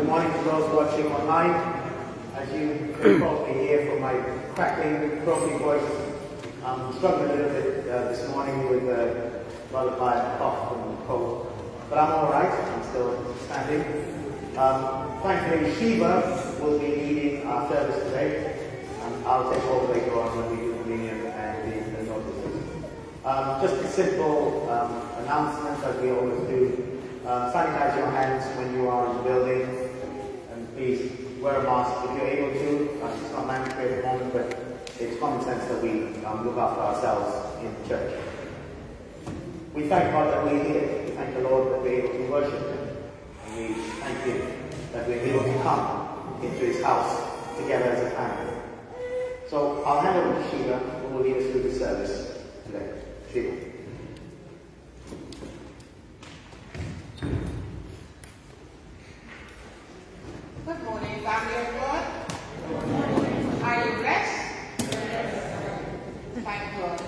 good morning to those watching online. As you can probably hear from my crackling, croaky voice, I'm struggling a little bit uh, this morning with a rather bad cough and cold. But I'm all right. I'm still standing. Um, thankfully, Shiva will be leading our service today. And I'll take over later on when we do communion and the, the notices. Um, just a simple um, announcement as we always do. Uh, sanitize your hands when you are in the building, please wear a mask if you're able to. It's not mandatory at the moment, but it's common sense that we um, look after ourselves in church. We thank God that we're here. We thank the Lord that we're able to worship Him. And we thank Him that we're able to come into His house together as a family. So I'll hand over to Sheila, who will lead us through the service today. Sheila. Family of God? Are you blessed? Yes. Thank God.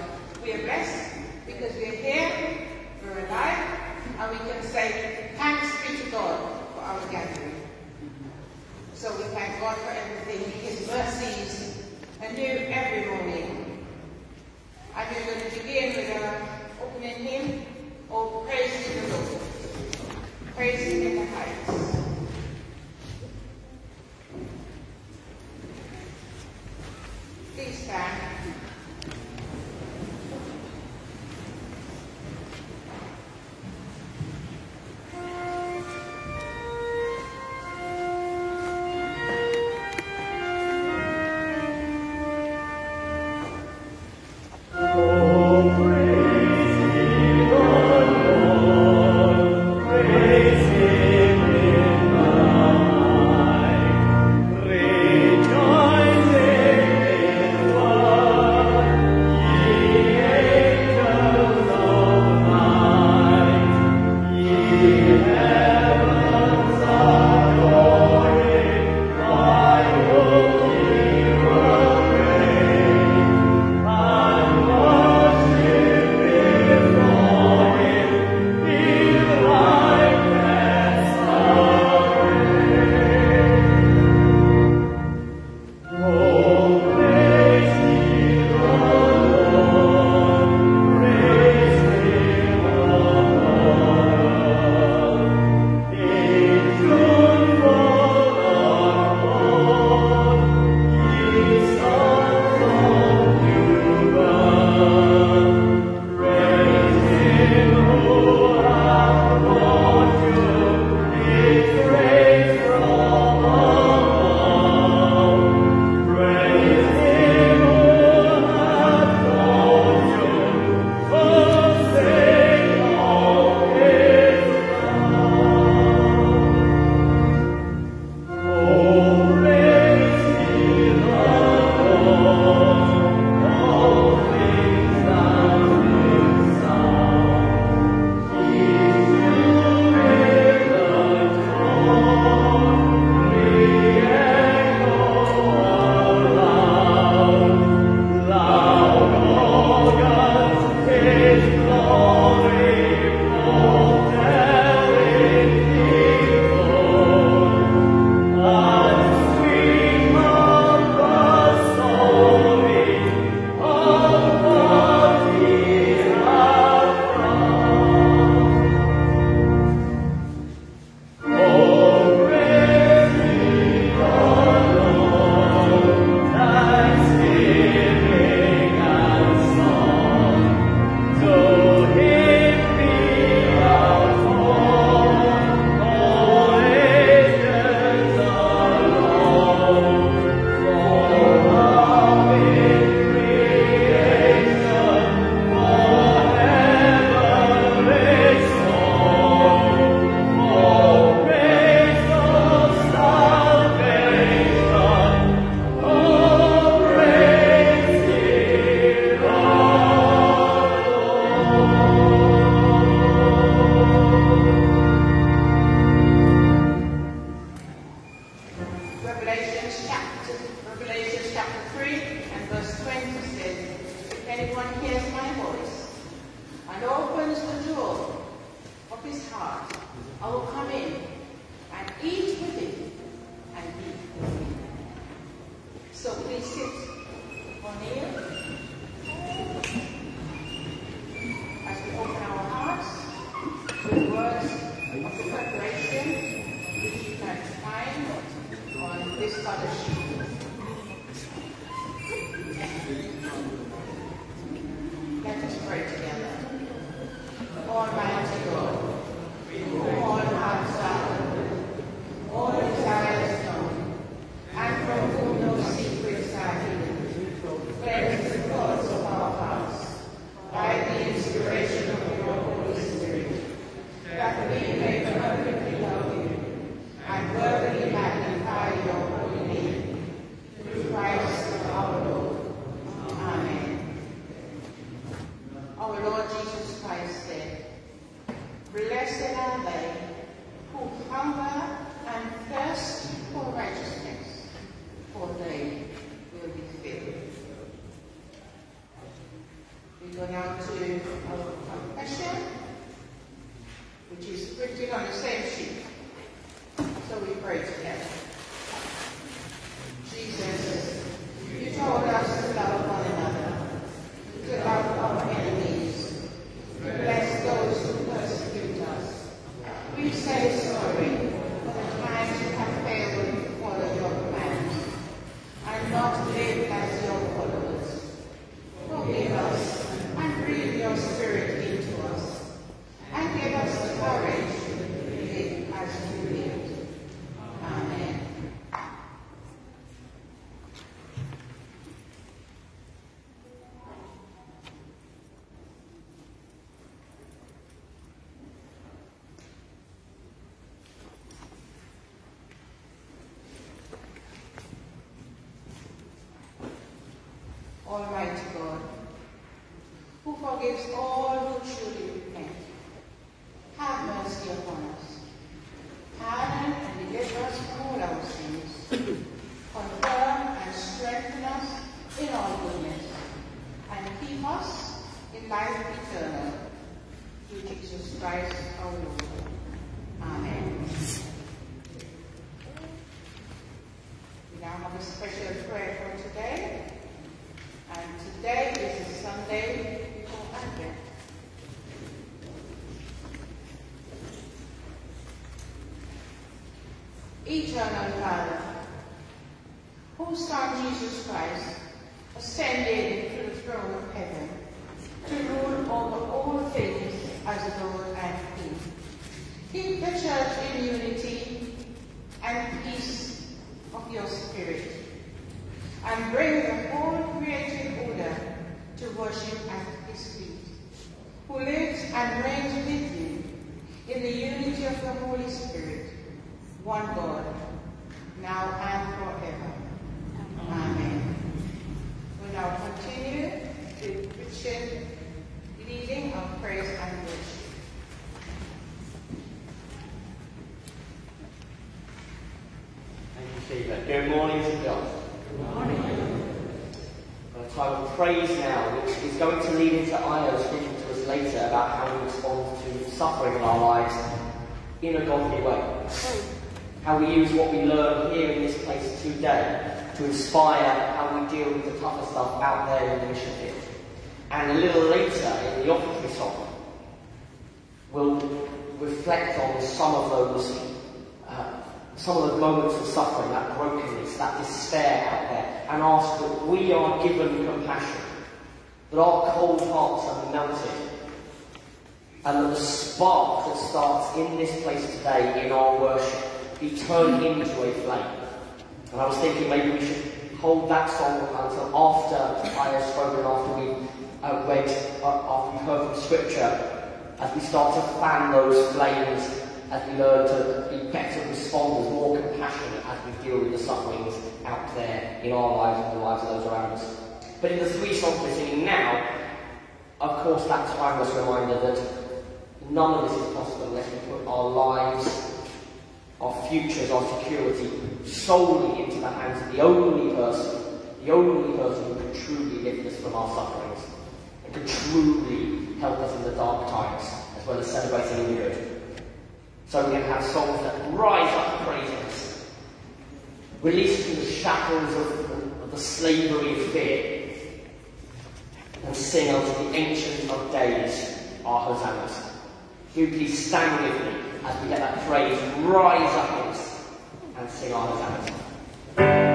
We are blessed because we are here, we're alive, and we can say thanks be to God for our gathering. So we thank God for everything. His mercies are new every morning. And we're going to begin with an opening hymn oh, or praising the Lord. Praising in the heights. que está. Almighty God, who forgives all te alcantaram. Ouça, diz os pais, turn into a flame. And I was thinking maybe we should hold that song until after I have spoken, after we've uh, read, uh, after we've heard from Scripture, as we start to fan those flames, as we learn to be better responders, more compassionate as we deal with the sufferings out there in our lives and the lives of those around us. But in the three songs we're singing now, of course, that timeless reminder that none of this is possible unless we put our lives our futures, our security, solely into the hands of the only person, the only person who can truly lift us from our sufferings, and can truly help us in the dark times, as well as celebrating in the good. So we can have souls that rise up praising us, released from the shackles of, of the slavery of fear, and sing unto the Ancient of Days our hosannas. You please stand with me as we get that phrase, rise up and sing our hymns.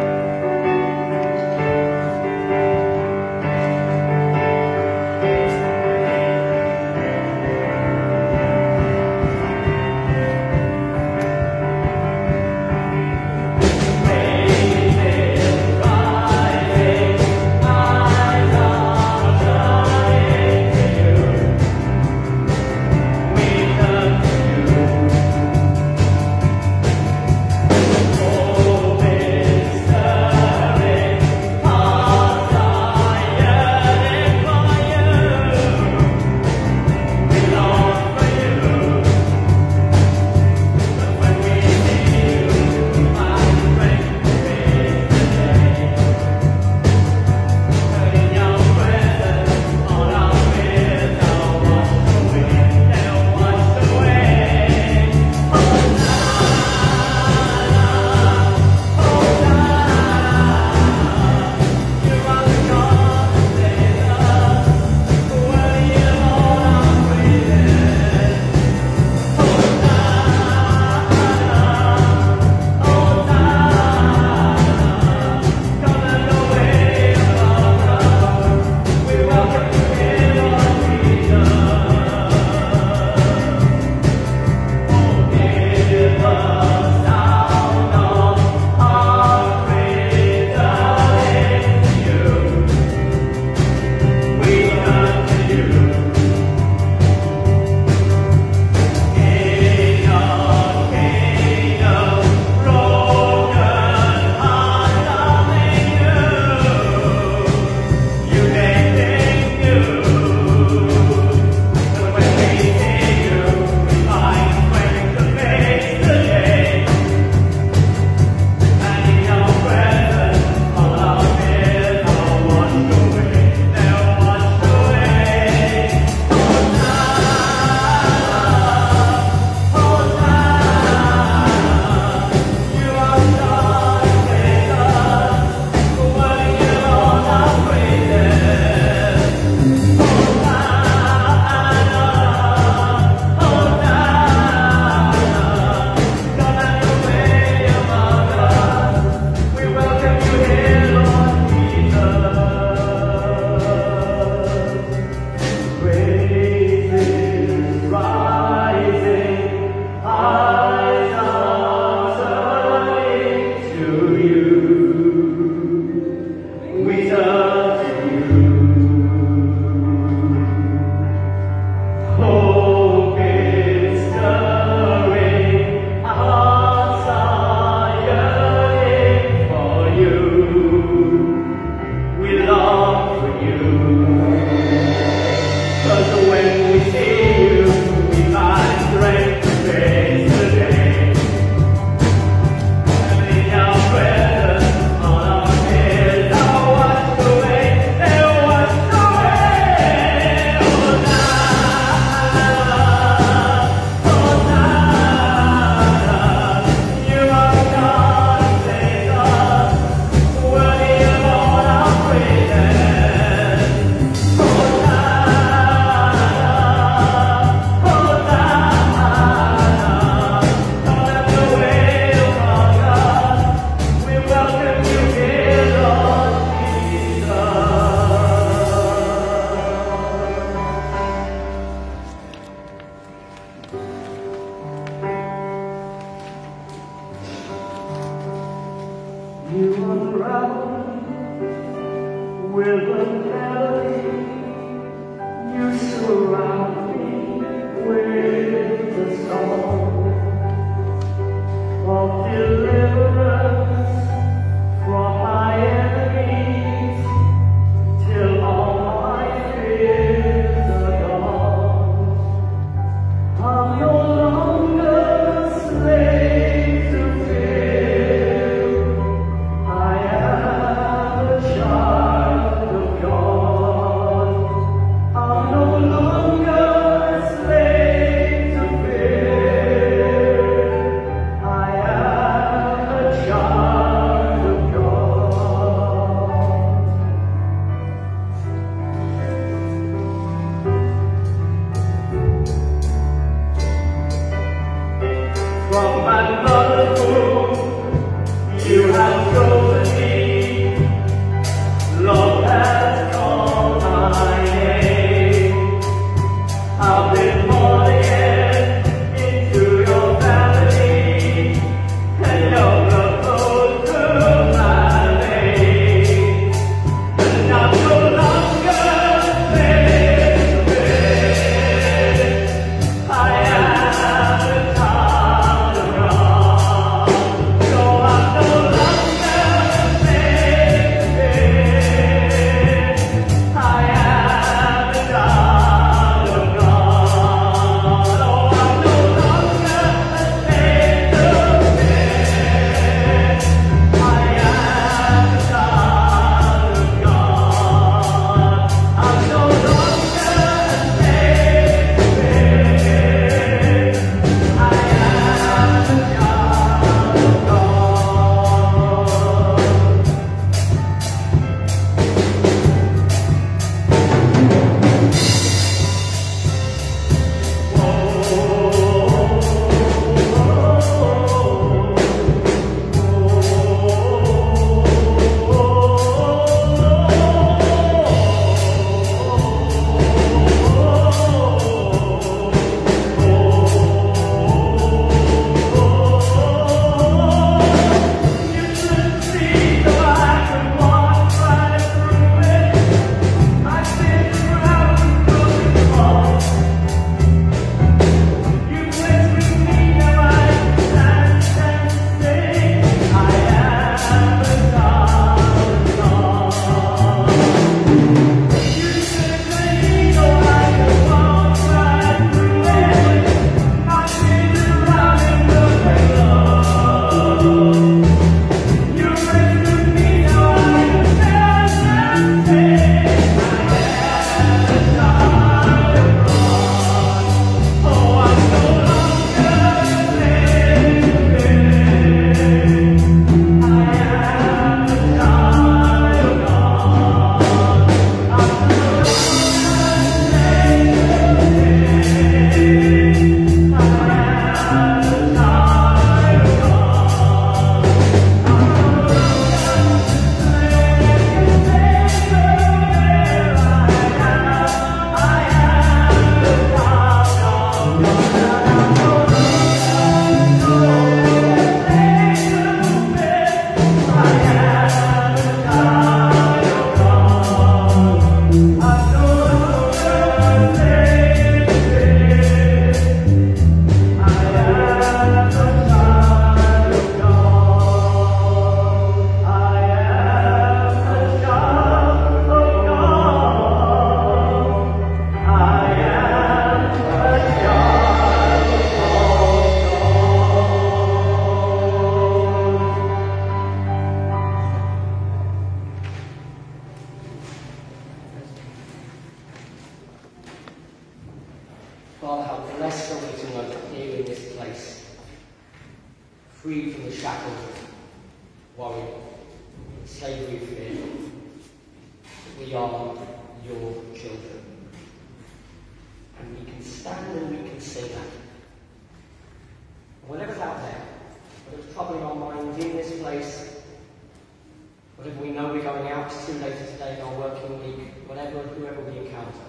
out to later today in our working week, whatever, whoever we encounter.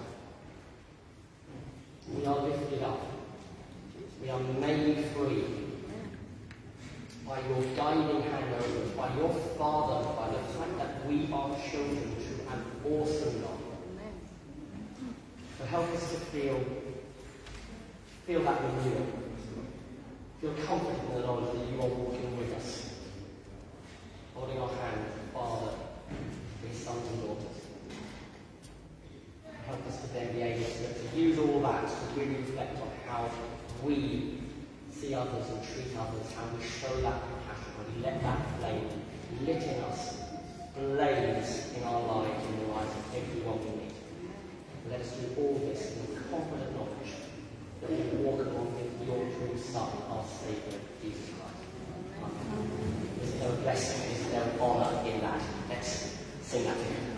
We are lifted up. We are made free by your guiding hand over us, by your Father, by the fact that we are children to an awesome God. So help us to feel, feel that renewal. Feel confident in the knowledge that you are walking with us, holding our hand, Father, his sons and daughters. Help us to then be able to, to use all that to really reflect on how we see others and treat others, how we show that compassion, how we let that flame lit in us, blaze in our lives and the lives of everyone we meet. Let us do all this in confident knowledge that we walk along with your true Son, our Saviour, Jesus Christ. There's no blessing, there's no honour in that. Let's 这两个人。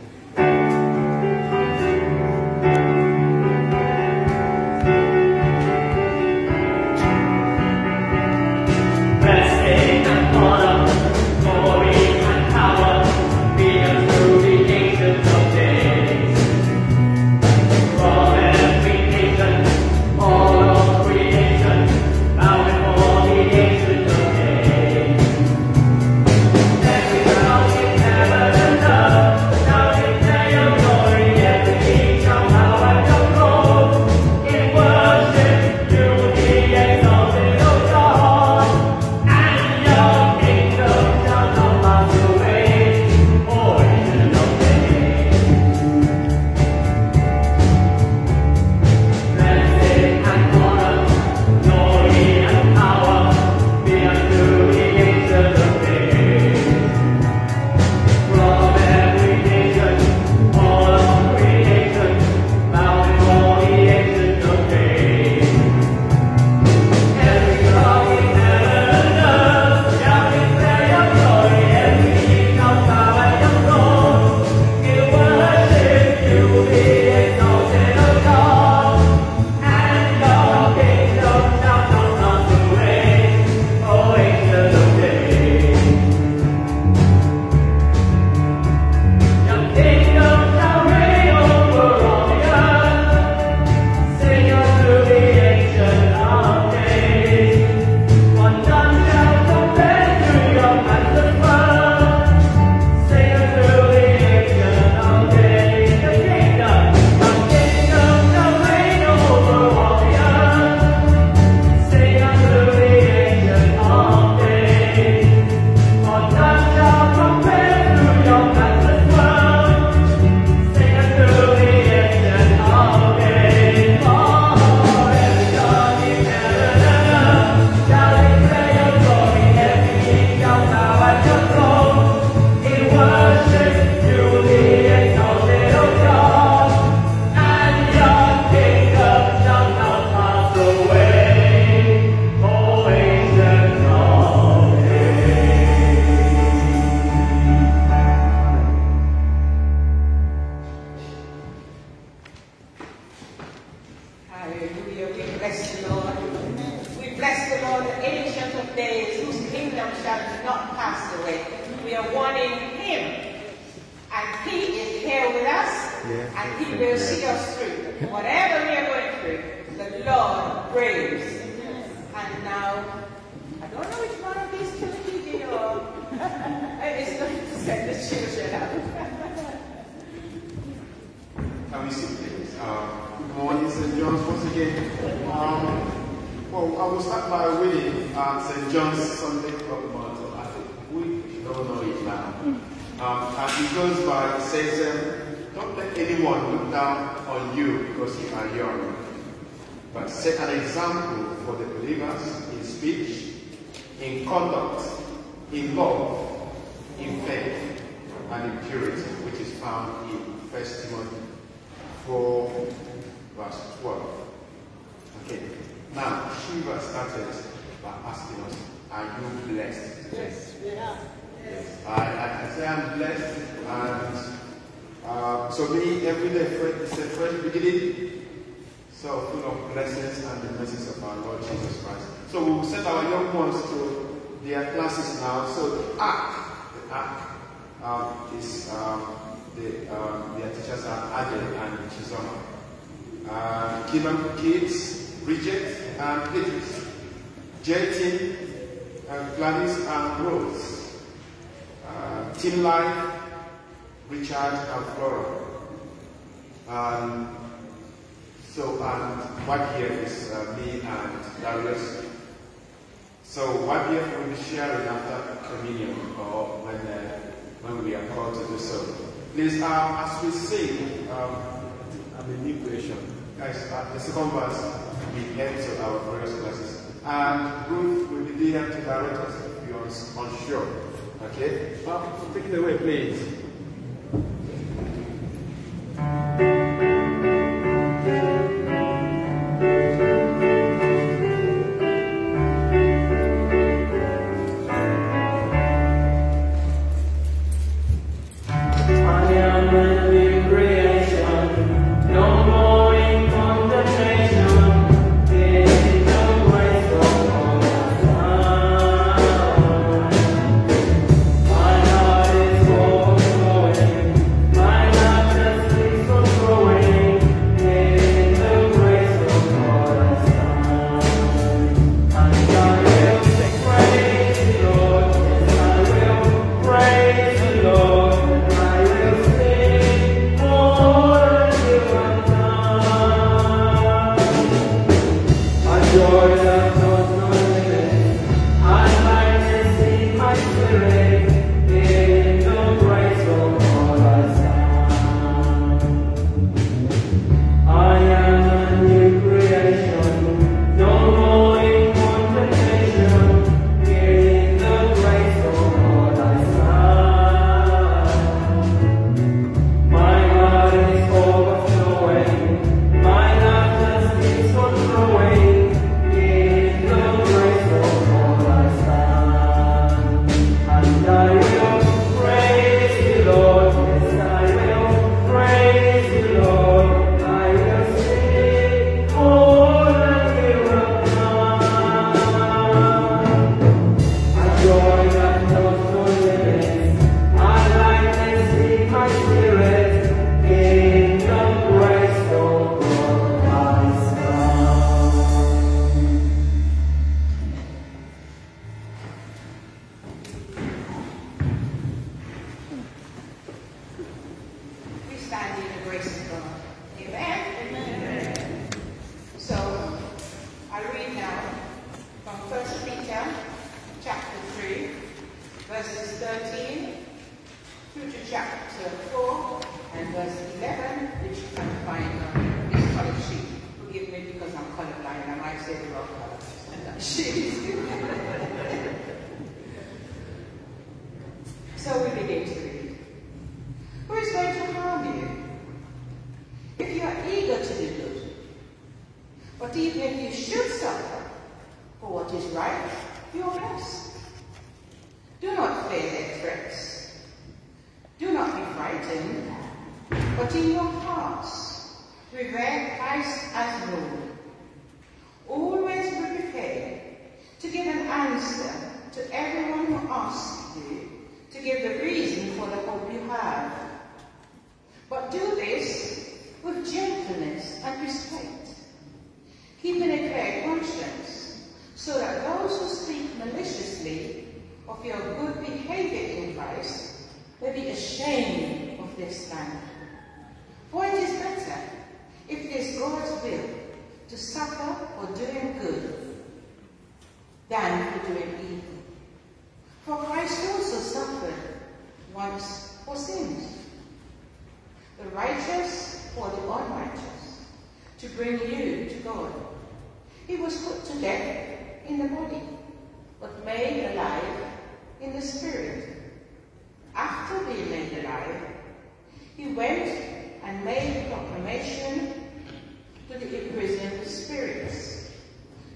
To the imprisoned spirits,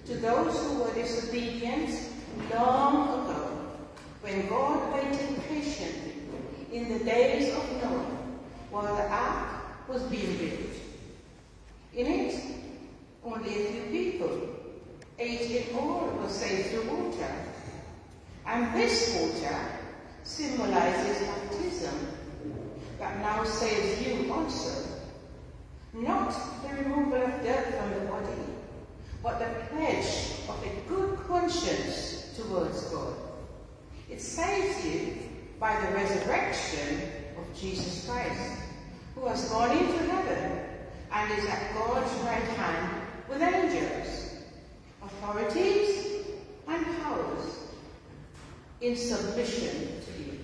to those who were disobedient long ago, when God waited patiently in the days of Noah while the ark was being built. In it, only a few people, eight in all, were saved through water. And this water symbolizes baptism that now saves you also. Not the removal of dirt from the body, but the pledge of a good conscience towards God. It saves you by the resurrection of Jesus Christ, who has gone into heaven and is at God's right hand with angels, authorities, and powers in submission to you.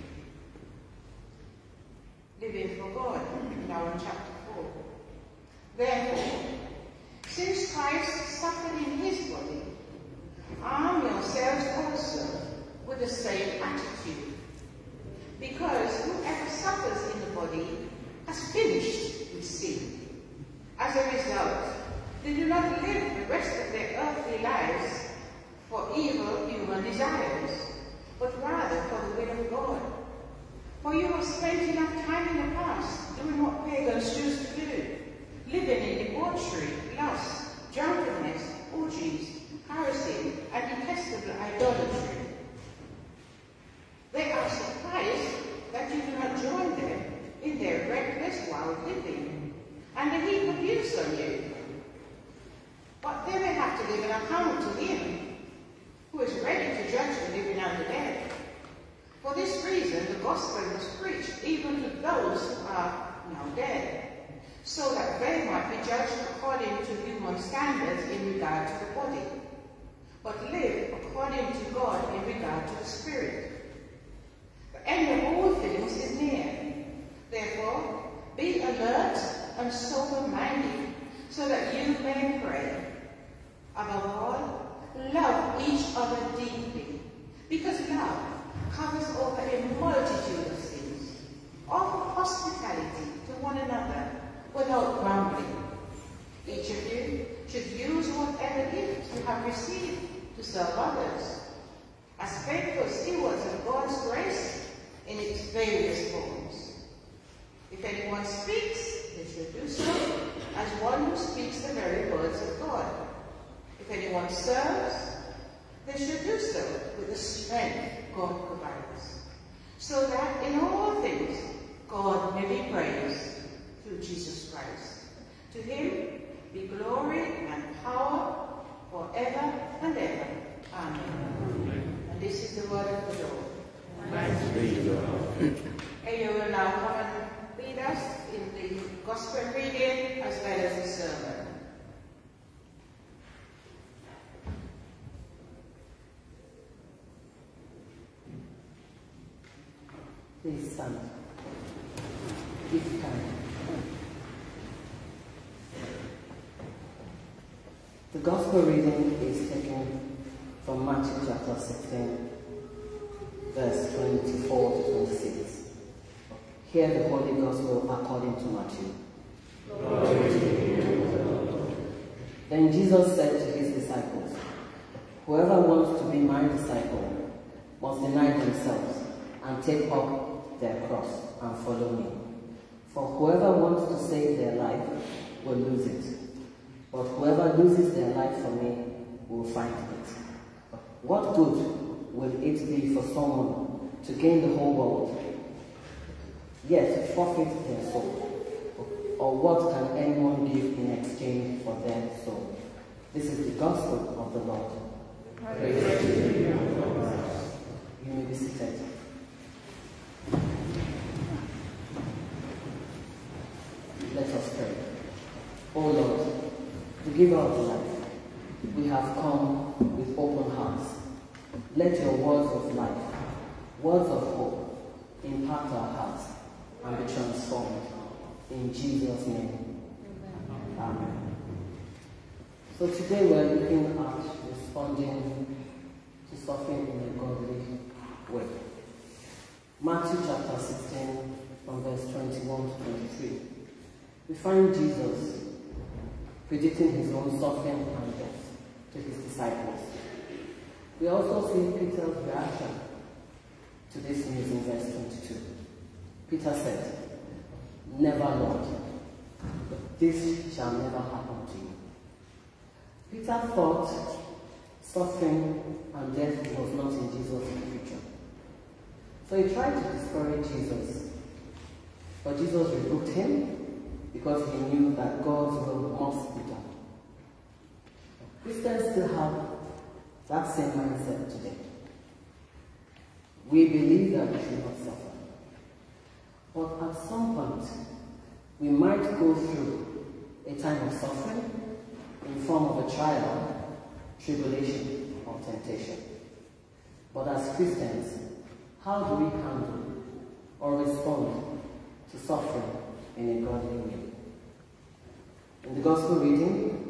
Living for God, now in chapter 4. Therefore, since Christ suffered in his body, arm yourselves also with the same attitude. Because whoever suffers in the body has finished with sin. As a result, they do not live the rest of their earthly lives for evil human desires, but rather for the will of God. For you have spent enough time in the past doing what pagans used to do, living in debauchery, lust, drunkenness, orgies, heresy, and detestable idolatry. They are surprised that you do not join them in their reckless, wild living, and they heap abuse on you. But they may have to give an account to him who is ready to judge the living and the dead. For this reason, the gospel was preached even to those who are now dead, so that they might be judged according to human standards in regard to the body, but live according to God in regard to the spirit. The end of all things is near. Therefore, be alert and sober-minded, so that you may pray. Above all, love each other deeply, because love covers over a multitude of sins. Offer hospitality to one another without grumbling. Each of you should use whatever gift you have received to serve others, as faithful stewards of God's grace in its various forms. If anyone speaks, they should do so as one who speaks the very words of God. Anyone serves, they should do so with the strength God provides, so that in all things God may be praised through Jesus Christ. To him be glory and power forever and ever. Amen. And this is the word of the Lord. And you will now come and lead us in the gospel reading as well as the sermon. Please stand. If you. The Gospel reading is taken from Matthew chapter 16, verse 24 to 26. Hear the Holy Gospel according to Matthew. Then Jesus said to his disciples, Whoever wants to be my disciple must deny themselves and take up their cross and follow me. For whoever wants to save their life will lose it. But whoever loses their life for me will find it. What good will it be for someone to gain the whole world, yet forfeit their soul? Or what can anyone give in exchange for their soul? This is the gospel of the Lord. Praise to you. You may be seated. Let us pray. O Lord, the giver of life, we have come with open hearts. Let your words of life, words of hope, impact our hearts and be transformed. In Jesus' name. Amen. Amen. So today we're looking at responding to suffering in a godly way. Matthew chapter 16, from verse 21 to 23. We find Jesus predicting his own suffering and death to his disciples. We also see Peter's reaction to this news in verse 22. Peter said, Never, Lord, this shall never happen to you. Peter thought suffering and death was not in Jesus' future. So he tried to discourage Jesus. But Jesus rebuked him because he knew that God's will must. Christians still have that same mindset today. We believe that we should not suffer. But at some point, we might go through a time of suffering in form of a trial, tribulation, or temptation. But as Christians, how do we handle or respond to suffering in a godly way? In the Gospel reading,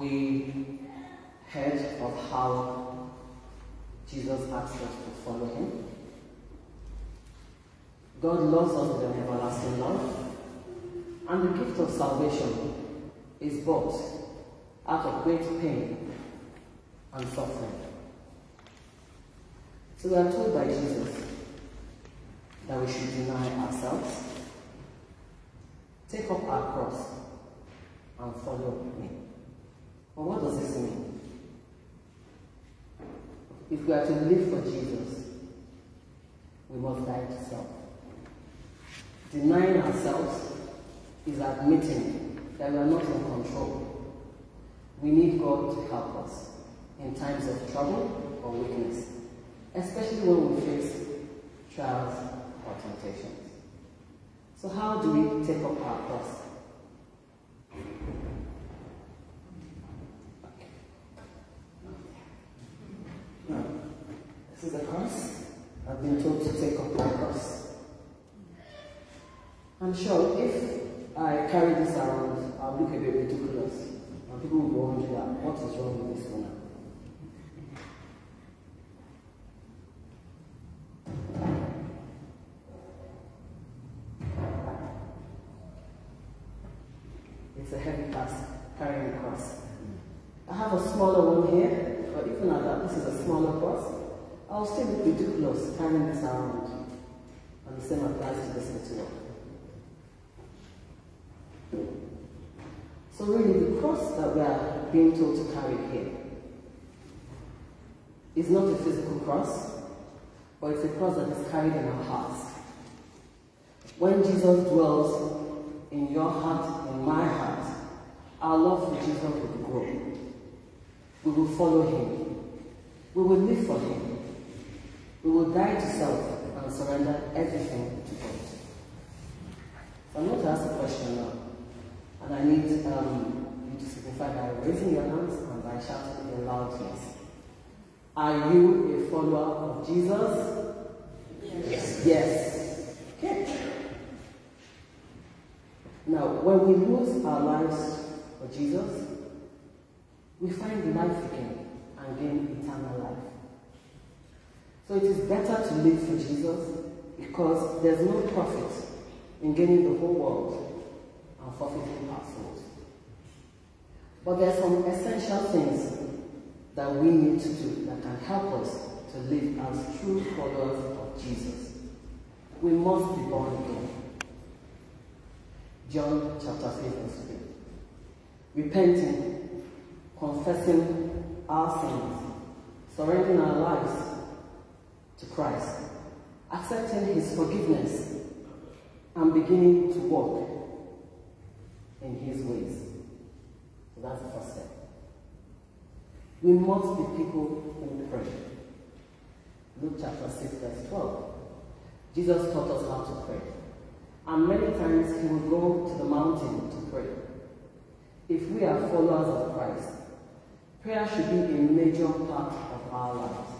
we heard of how Jesus asked us to follow him. God loves us with an everlasting love, and the gift of salvation is bought out of great pain and suffering. So we are told by Jesus that we should deny ourselves, take up our cross, and follow me. But what does this mean? If we are to live for Jesus, we must die to self. Denying ourselves is admitting that we are not in control. We need God to help us in times of trouble or weakness, especially when we face trials or temptations. So how do we take up our cross? Now, this is a cross. I've been told to take up my cross. I'm sure if I carry this around, I'll look a bit ridiculous. And people will be wondering, that, what is wrong with this woman? It's a heavy task, carrying a cross. I have a smaller one here, but even at that, this is a smaller cross. I'll still look ridiculous carrying this around. And the same applies to this little one. So really, the cross that we are being told to carry here is not a physical cross, but it's a cross that is carried in our hearts. When Jesus dwells in your heart, in my heart, our love for Jesus will grow. We will follow him. We will live for him. We will die to self and surrender everything to God. So I'm going to ask a question now. And I need um, you to signify by raising your hands and by shouting in loud yes. Are you a follower of Jesus? Yes. Yes. Okay. Now, when we lose our lives for Jesus, we find life again and gain eternal life. So it is better to live for Jesus because there's no profit in gaining the whole world our. But there are some essential things that we need to do that can help us to live as true followers of Jesus. We must be born again. John chapter 3 verse 3. Repenting, confessing our sins, surrendering our lives to Christ, accepting his forgiveness, and beginning to walk in his ways. So that's the first step. We must be people who pray. Luke chapter 6, verse 12. Jesus taught us how to pray. And many times he would go to the mountain to pray. If we are followers of Christ, prayer should be a major part of our lives.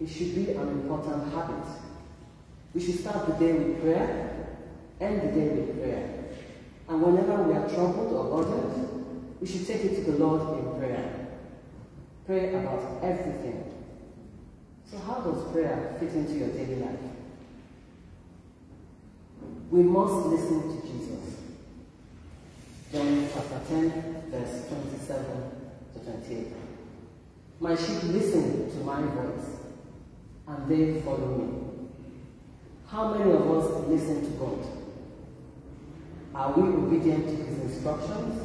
It should be an important habit. We should start the day with prayer, end the day with prayer. And whenever we are troubled or burdened, we should take it to the Lord in prayer. Pray about everything. So how does prayer fit into your daily life? We must listen to Jesus. John chapter 10, verse 27 to 28. My sheep listen to my voice, and they follow me. How many of us listen to God? Are we obedient to his instructions?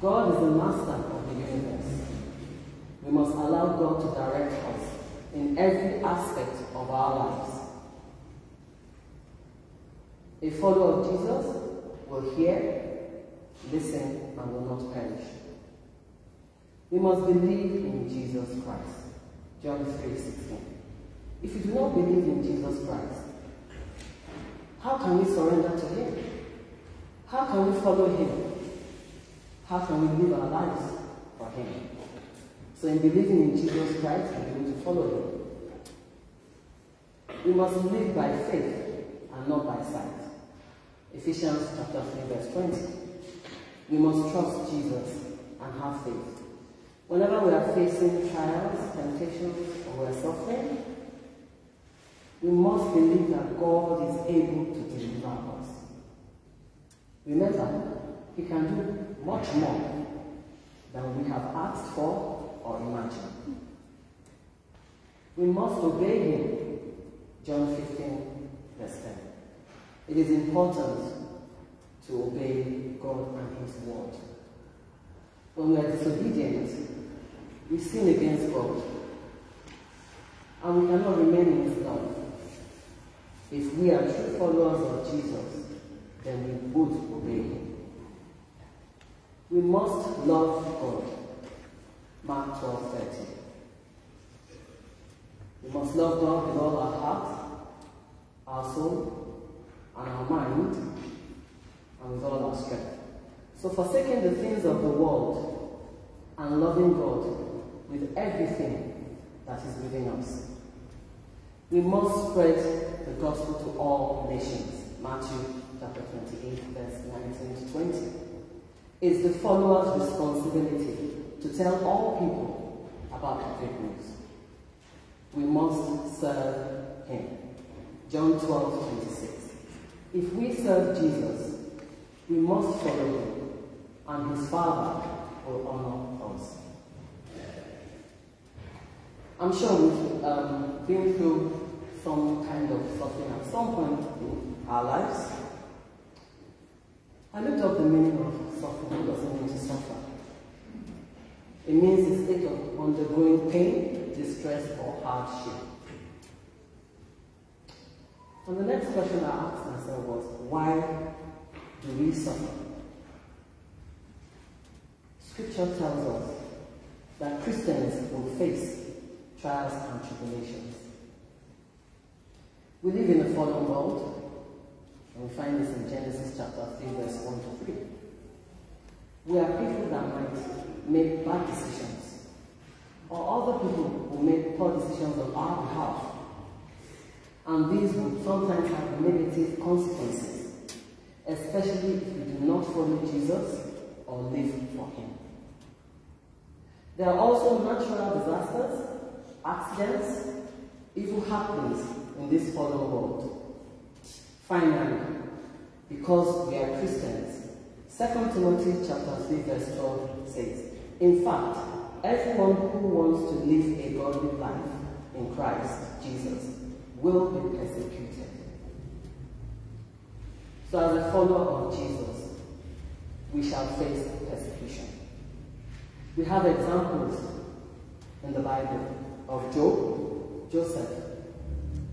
God is the master of the universe. We must allow God to direct us in every aspect of our lives. A follower of Jesus will hear, listen, and will not perish. We must believe in Jesus Christ. John 3 16. If you do not believe in Jesus Christ, how can we surrender to Him? How can we follow Him? How can we live our lives for Him? So, in believing in Jesus Christ, we begin to follow Him. We must live by faith and not by sight. Ephesians chapter 3, verse 20. We must trust Jesus and have faith. Whenever we are facing trials, temptations, or we are suffering, we must believe that God is able to deliver us. Remember, He can do much more than we have asked for or imagined. We must obey Him. John 15, verse 10. It is important to obey God and His word. When we are disobedient, we sin against God. And we cannot remain in His love. If we are true followers of Jesus, then we would obey Him. We must love God. Mark 12 30. We must love God with all our heart, our soul, and our mind, and with all our strength. So, forsaking the things of the world and loving God with everything that is within us. We must spread the gospel to all nations. Matthew chapter 28, verse 19 to 20. It's the follower's responsibility to tell all people about the good news. We must serve him. John 12, 26. If we serve Jesus, we must follow him, and his Father will honor us. I'm sure we've um, been through some kind of suffering at some point in our lives. I looked up the meaning of suffering. What does it mean to suffer? It means a state of undergoing pain, distress, or hardship. And the next question I asked myself was, why do we suffer? Scripture tells us that Christians will face trials and tribulations. We live in a fallen world, and we find this in Genesis chapter 3, verse 1 to 3. We are people that might make bad decisions, or other people who make poor decisions on our behalf. And these will sometimes have negative consequences, especially if we do not follow Jesus or live for Him. There are also natural disasters, accidents, evil happens in this fallen world. Finally, because we are Christians, 2 Timothy chapter 3 verse 12 says, In fact, everyone who wants to live a godly life in Christ Jesus will be persecuted. So as a follower of Jesus, we shall face persecution. We have examples in the Bible of Job, Joseph,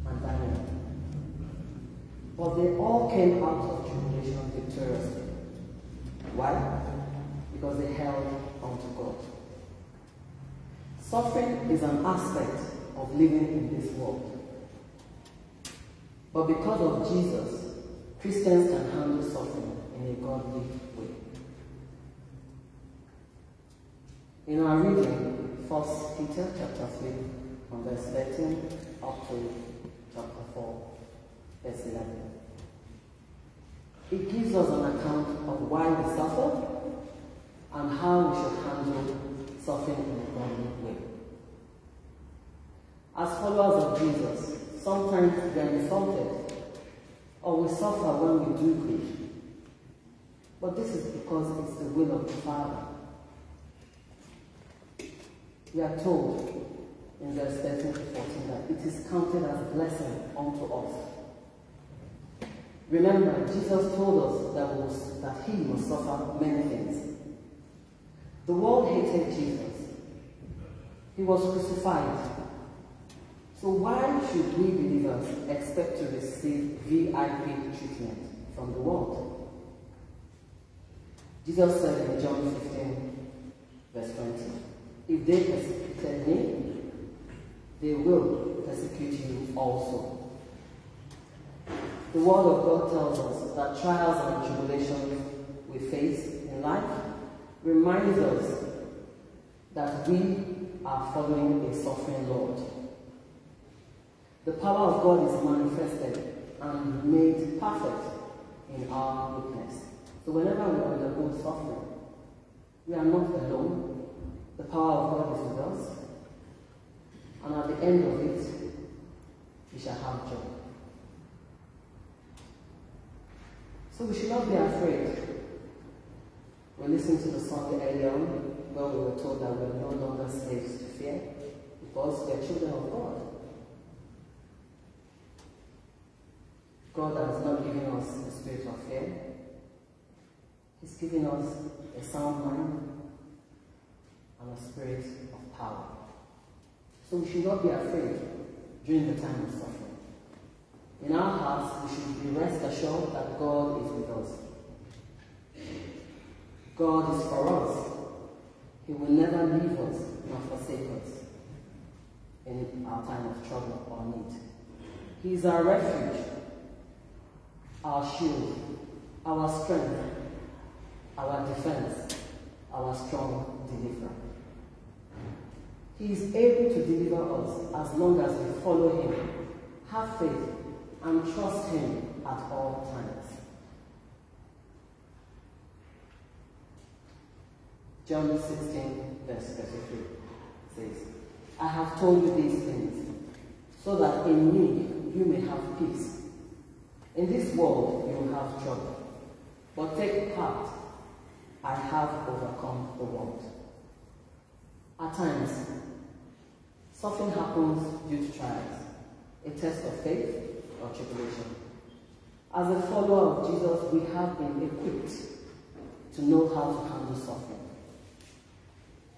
and Daniel. But they all came out of tribulation victoriously. Why? Because they held on to God. Suffering is an aspect of living in this world. But because of Jesus, Christians can handle suffering in a godly way. In our reading, 1 Peter chapter 3, from verse 13 up to chapter 4, verse 11. It gives us an account of why we suffer and how we should handle suffering in a godly way. As followers of Jesus, sometimes we are insulted or we suffer when we do good. But this is because it's the will of the Father. we are told in verse 13 to 14 that it is counted as a blessing unto us. Remember, Jesus told us that, was, that he must suffer many things. The world hated Jesus. He was crucified. So why should we believers expect to receive VIP treatment from the world? Jesus said in John 15, verse 20, If they persecuted me, they will persecute you also. The Word of God tells us that trials and tribulations we face in life reminds us that we are following a suffering Lord. The power of God is manifested and made perfect in our weakness. So whenever we undergo suffering, we are not alone. The power of God is with us. And at the end of it, we shall have joy. So we should not be afraid. We listened to the song earlier on where we were told that we are no longer slaves to fear because we are children of God. God has not given us a spirit of fear. He's given us a sound mind and a spirit of power. So we should not be afraid during the time of suffering. In our hearts, we should be rest assured that God is with us. God is for us. He will never leave us nor forsake us in our time of trouble or need. He is our refuge, our shield, our strength, our defense, our strong deliverer. He is able to deliver us as long as we follow him, have faith, and trust him at all times. John 16, verse 33 says, I have told you these things, so that in me you may have peace. In this world you will have trouble, but take heart, I have overcome the world. At times, suffering happens due to trials, a test of faith or tribulation. As a follower of Jesus, we have been equipped to know how to handle suffering.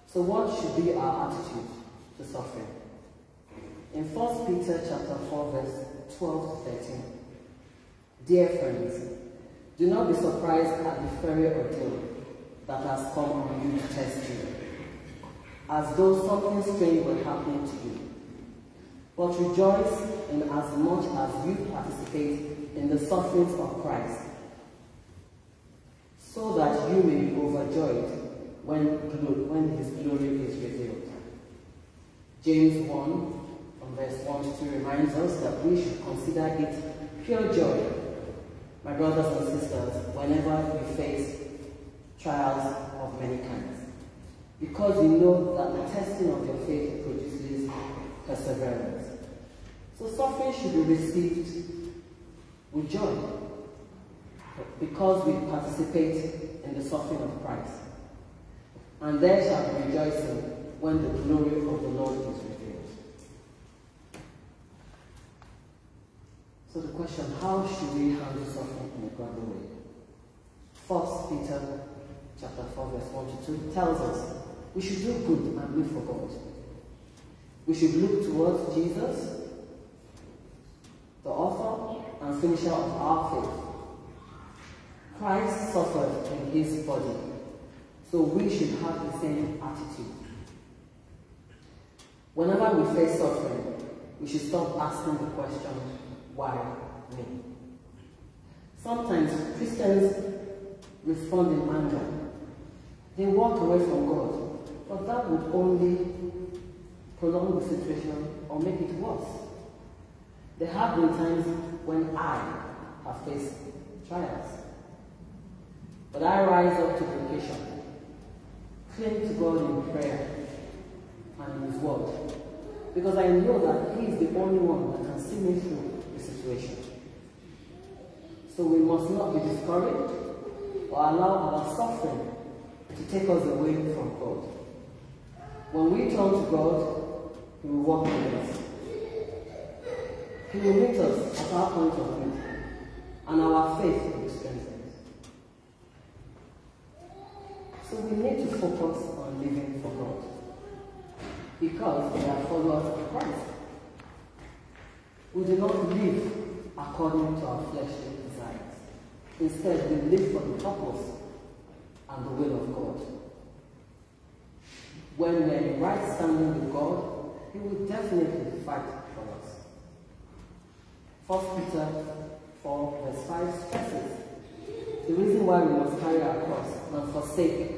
So what should be our attitude to suffering? In 1 Peter chapter 4, verse 12 to 13, Dear friends, do not be surprised at the fiery ordeal that has come on you to test you, as though something strange were happening to you. But rejoice in as much as you participate in the sufferings of Christ, so that you may be overjoyed when, when his glory is revealed. James 1, from verse 1 to 2, reminds us that we should consider it pure joy, my brothers and sisters, whenever we face trials of many kinds. Because we know that the testing of your faith produces perseverance. So suffering should be received with joy because we participate in the suffering of Christ. And there shall be rejoicing when the glory of the Lord is revealed. So the question, how should we handle suffering in a godly way? First Peter chapter 4 verse 1 to 2 tells us we should do good and live for God. We should look towards Jesus, the author and finisher of our faith. Christ suffered in his body, so we should have the same attitude. Whenever we face suffering, we should stop asking the question, why me? Sometimes Christians respond in anger. They walk away from God, but that would only prolong the situation or make it worse. There have been times when I have faced trials. But I rise up to the occasion, cling to God in prayer and in His Word, because I know that He is the only one that can see me through the situation. So we must not be discouraged or allow our suffering to take us away from God. When we turn to God, He will walk with us. He will meet us at our point of need, and our faith will be strengthened. So we need to focus on living for God, because we are followers of Christ. We do not live according to our fleshly desires. Instead, we live for the purpose and the will of God. When we're in right standing with God, He will definitely fight for us. First Peter 4 verse 5 stresses the reason why we must carry our cross and forsake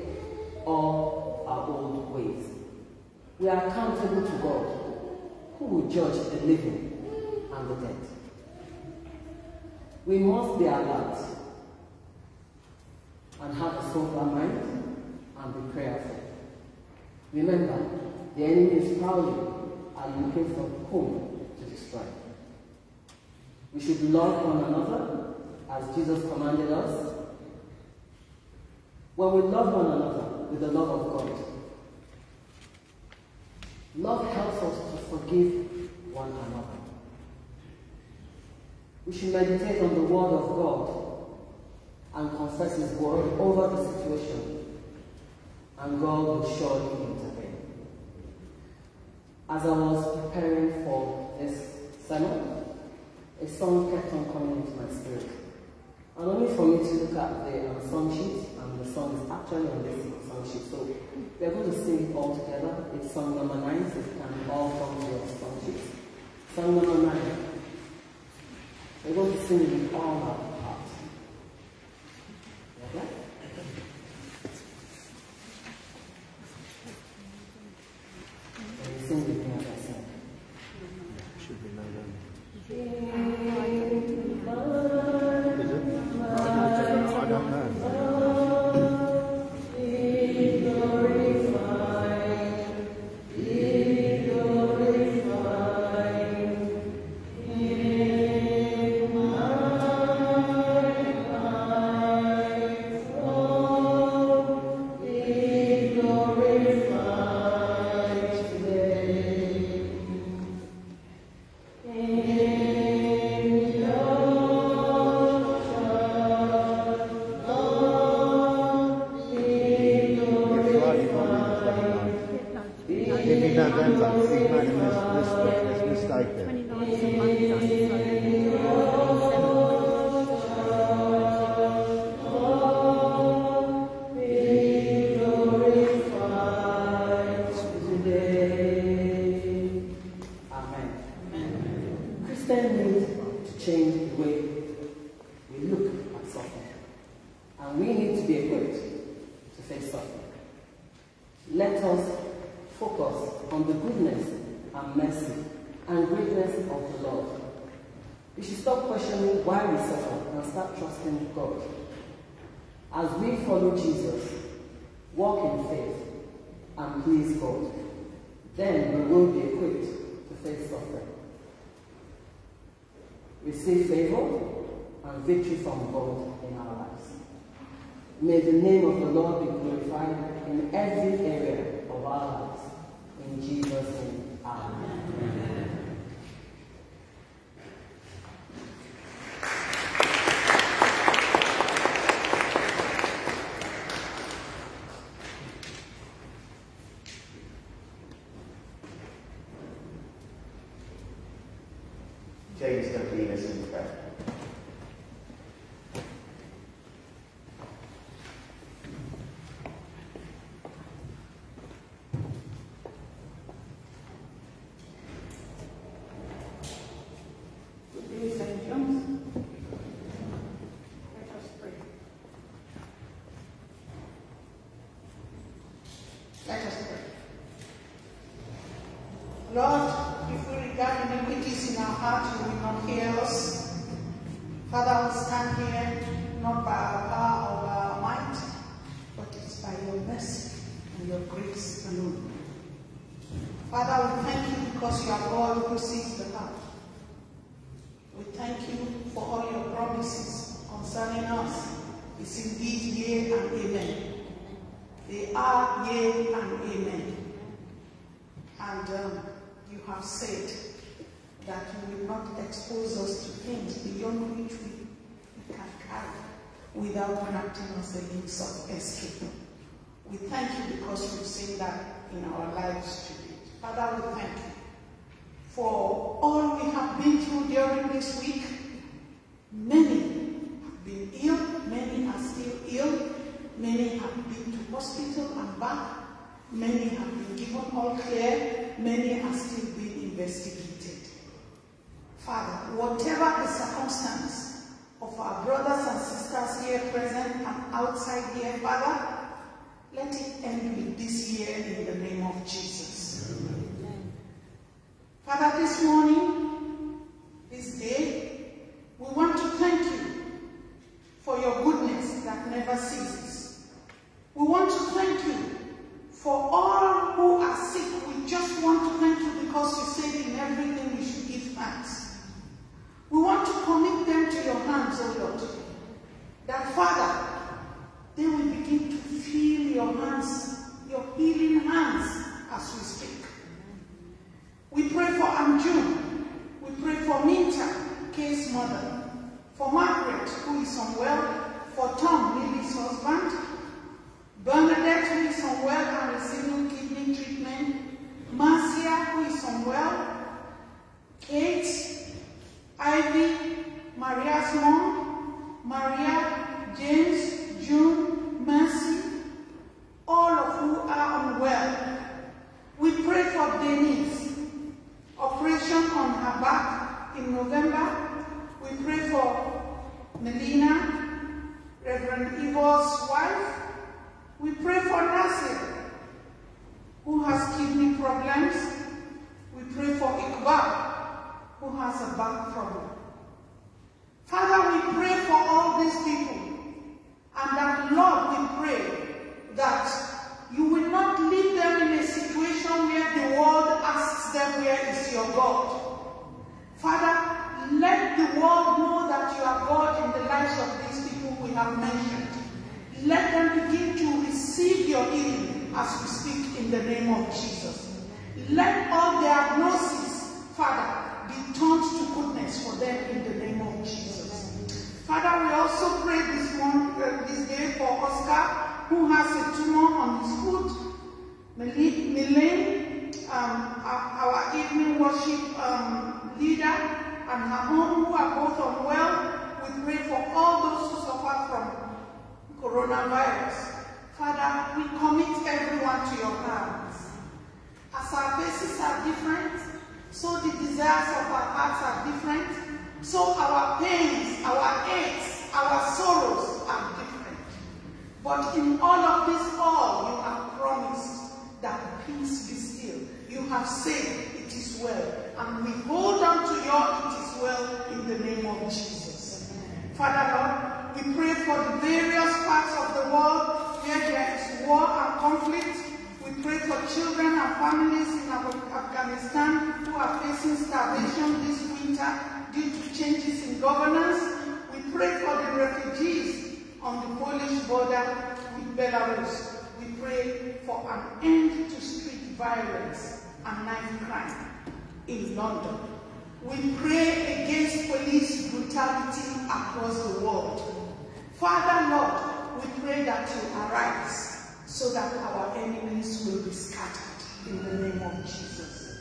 all our old ways. We are accountable to God, who will judge the living and the dead. We must be alert and have a sober mind and be prayerful. Remember, the enemy is prowling and looking for whom to destroy. We should love one another as Jesus commanded us. When we love one another with the love of God, love helps us to forgive one another. We should meditate on the Word of God and confess His Word over the situation, and God will surely intervene. As I was preparing for this sermon, a song kept on coming into my spirit. And only for me to look at the um, song sheet, and the song is actually on this song sheet. So we're going to sing it all together. It's song number nine, so it can all come to your song sheet. Song number nine. We're going to sing it all our will not expose us to things beyond which we, can carry without granting us the means of escape. We thank you because we've seen that in our lives today. Father, we thank you for all we have been through during this week. Many have been ill, many are still ill, many have been to hospital and back, many have been given all clear, many are still being investigated. Father, whatever the circumstance of our brothers and sisters here present and outside here, Father, let it end with this year in the name of Jesus. Father, this morning, this day, we want to thank you for your goodness that never ceases. We want to thank you for all who are sick. We just want to thank you because you said in everything we should give thanks. We want to commit them to your hands, O Lord. That Father, they will begin to feel your hands, your healing hands as we speak. We pray for Amjun. We pray for Minta, Kay's mother. For Margaret, who is unwell. For Tom, Lily's husband. Bernadette, who is unwell and receiving kidney treatment. Marcia, who is unwell. Kate, Ivy, Maria's mom. Maria, James, June, Mercy. All of who are unwell. We pray for Denise operation on her back in November. We pray for Melina, Reverend Evo's wife. We pray for Nasir, who has kidney problems. We pray for Iqbal, who has a back problem. Father, we pray for all these people. And that, Lord, we pray that you will not leave them in a situation where the world asks them, where is your God? Father, let the world know that you are God in the lives of these people we have mentioned. Let them begin to receive your healing as we speak in the name of Jesus. Let all diagnoses, Father, be turned to goodness for them in the name of Jesus. Father, we also pray this morning, uh, this day for Oscar, who has a tumor on his foot. Milene, um, our, evening worship um, leader, and her mom, who are both unwell. We pray for all those who suffer from coronavirus. Father, we commit everyone to your hands. As our faces are different, so the desires of our hearts are different, so our pains, our aches, our sorrows are different. But in all of this, all you have promised that peace be still. You have said it is well, and we hold on to your it is well in the name of Jesus. Father Lord, we pray for the various parts of the world where there is war and conflict. We pray for children and families in Afghanistan who are facing starvation this winter due to changes in governance. We pray for the refugees on the Polish border with Belarus. We pray for an end to street violence and knife crime in London. We pray against police brutality across the world. Father Lord, we pray that you arise so that our enemies will be scattered in the name of Jesus.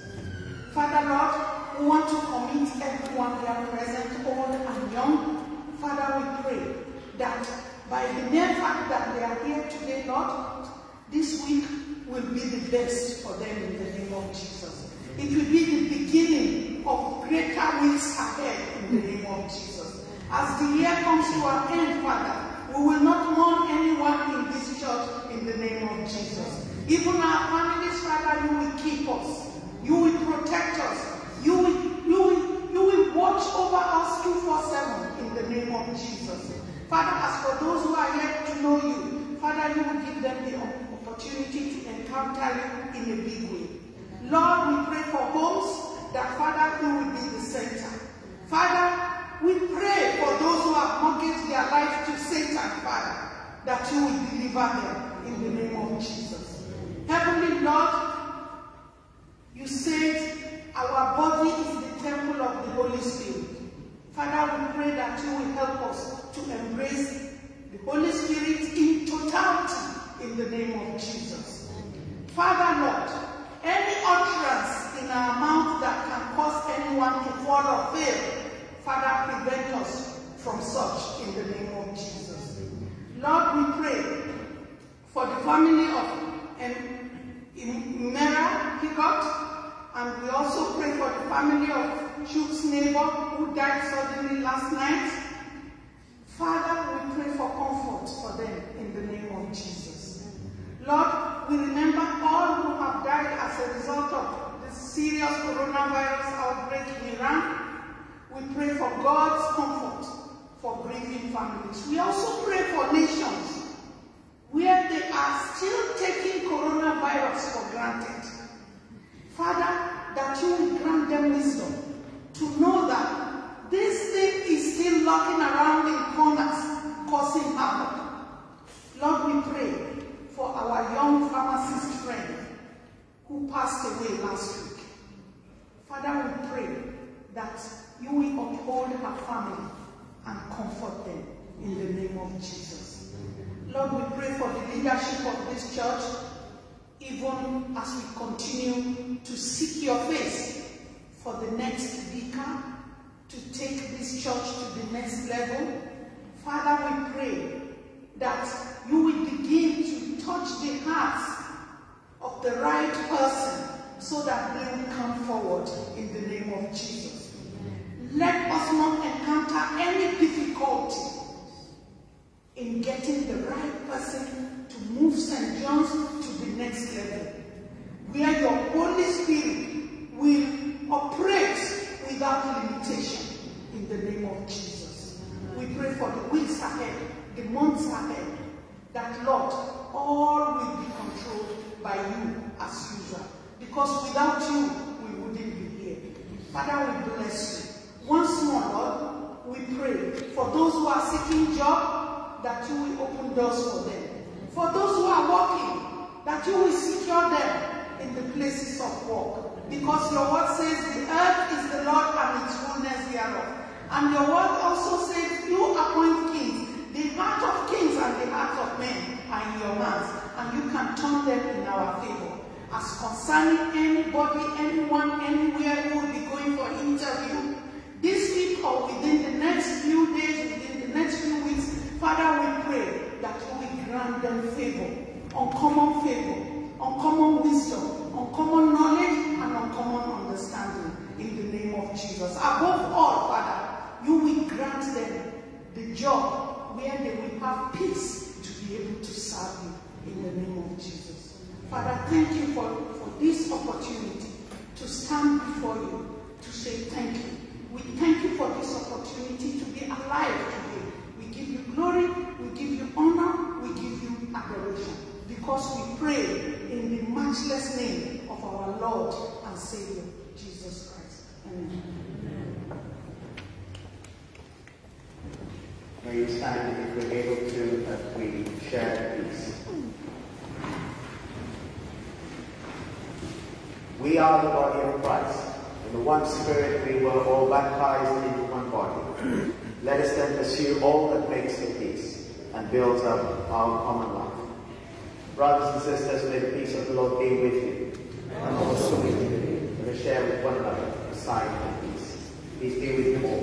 Father Lord, we want to commit everyone here present, old and young. Father, we pray that by the mere fact that they are here today, Lord, this week will be the best for them in the name of Jesus. It will be the beginning of greater weeks ahead in the name of Jesus. As the year comes to an end, Father, we will not mourn anyone in this church in the name of Jesus. Even our families, Father, you will keep us. You will protect us. You will, you will, you will watch over us 247 in the name of Jesus. Father, as for those who are yet to know you, Father, you will give them the opportunity to encounter you in a big way. Lord, we pray for homes that, Father, you will be the center. Father, we pray for those who have mortgaged their life to Satan, Father, that you will deliver them in the name of Jesus. Heavenly Lord, you said our body is the temple of the Holy Spirit. Father, we pray that you will help us to embrace the Holy Spirit in totality in the name of Jesus. Father, Lord, any utterance in our mouth that can cause anyone to fall or fail, Father, prevent us from such in the name of Jesus. Lord, we pray for the family of Mera Picot, and we also pray for the family of Chuck's neighbor who died suddenly last night. Father, we pray for comfort for them in the name of Jesus. Lord, we remember all who have died as a result of the serious coronavirus outbreak in Iran. We pray for God's comfort for grieving families. We also pray for nations where they are still taking coronavirus for granted. Father, that you will grant them wisdom to know that this thing is still lurking around in corners, causing havoc. Lord, we pray for our young pharmacist friend who passed away last week. Father, we pray that you will uphold her family and comfort them in the name of Jesus. Lord, we pray for the leadership of this church, even as we continue to seek your face for the next vicar to take this church to the next level. Father, we pray that you will begin to touch the hearts of the right person so that they will come forward in the name of Jesus. Let us not encounter any difficulty in getting the right person to move St. John's to the next level, where your Holy Spirit will operate without limitation in the name of Jesus. We pray for the weeks ahead, the months ahead, that Lord, all will be controlled by you as usual. Because without you, we wouldn't be here. Father, we bless you. Once more, Lord, we pray for those who are seeking job, that you will open doors for them. For those who are working, that you will secure them in the places of work. Because your word says the earth is the Lord and its fullness thereof. And your word also says you appoint kings. The heart of kings and the heart of men are in your hands. And you can turn them in our favor. As concerning anybody, anyone, anywhere who will be going for interview, week or within the next few days, within the next few weeks, Father, we pray that you will grant them favor, uncommon favor, uncommon wisdom, uncommon knowledge, and uncommon understanding in the name of Jesus. Above all, Father, you will grant them the job where they will have peace to be able to serve you in the name of Jesus. Father, thank you for, for this opportunity to stand before you to say thank you. We thank you for this opportunity to be alive today. We give you glory, we give you honor, we give you adoration. Because we pray in the matchless name of our Lord and Savior, Jesus Christ. Amen. May you stand if we're able to as we share peace. We are the body of Christ. In the one spirit we were all baptized into one body. Let us then pursue all that makes for peace and builds up our common life. Brothers and sisters, may the peace of the Lord be with you. And also with you. Let us share with one another a sign of peace. Peace be with you all.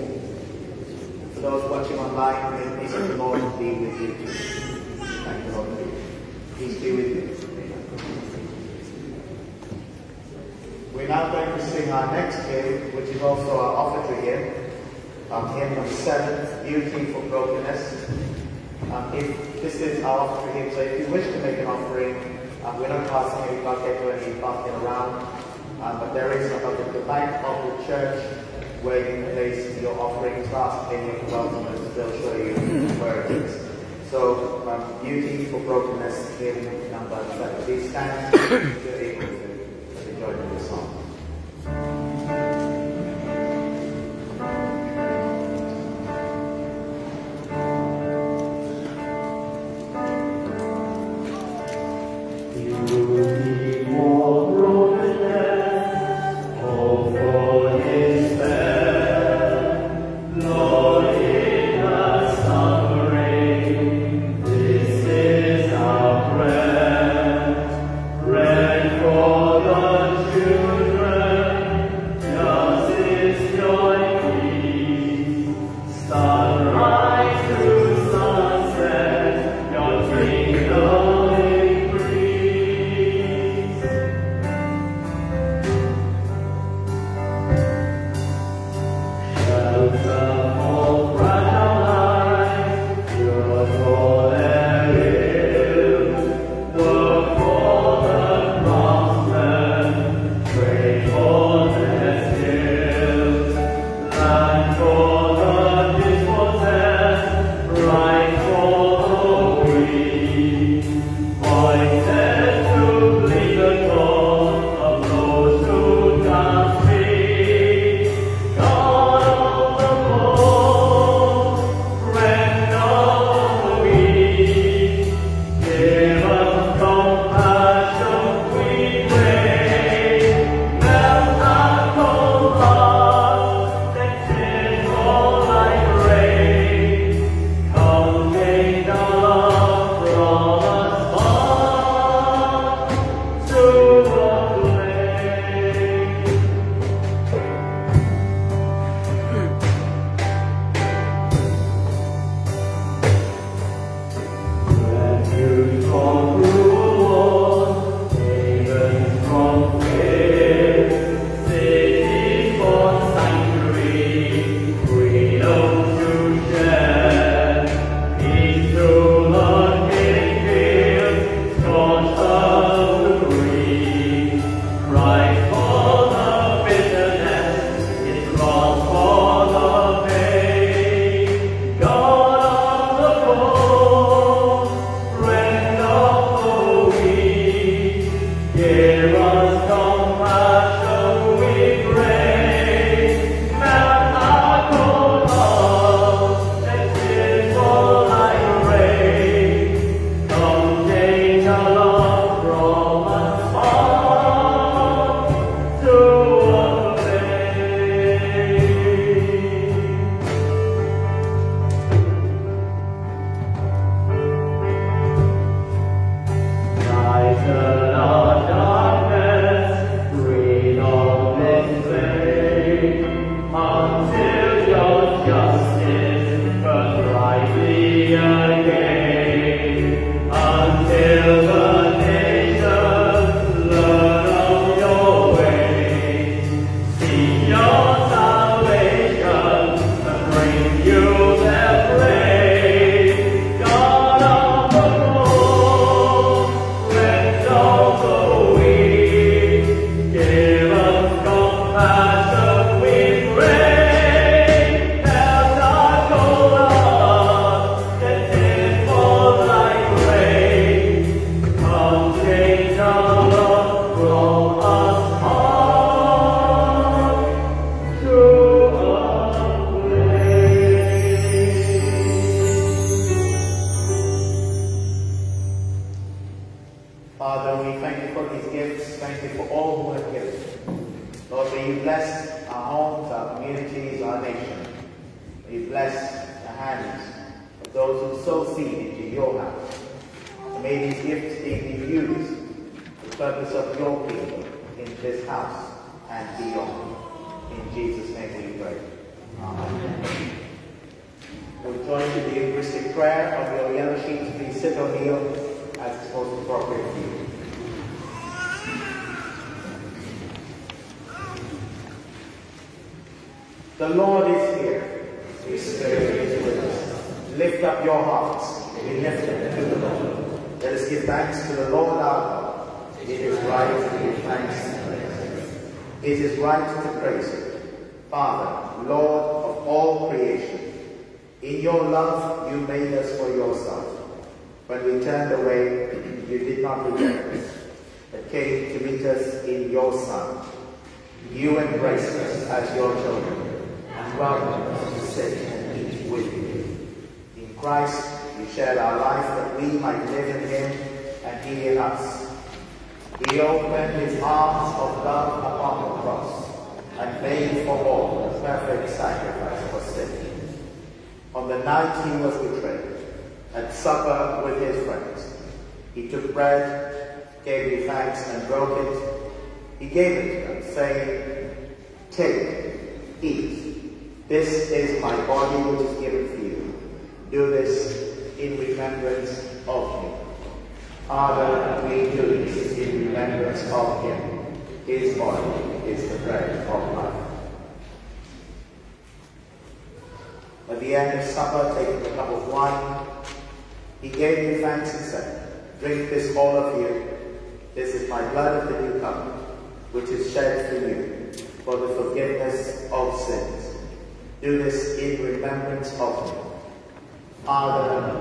And for those watching online, may the peace of the Lord be with you too. Thank the Lord you. Peace be with you. We're now going to sing our next hymn, which is also our offertory hymn. Um, hymn number seven, Beauty for Brokenness. Um, if this is our offering hymn, so if you wish to make an offering, um, we're not passing any bucket or any bucket around, um, but there is at the back of the church where you can place your offerings. Last thing of the welcome they'll show you where it is. So, um, Beauty for Brokenness, hymn number seven. Please stand join in the song.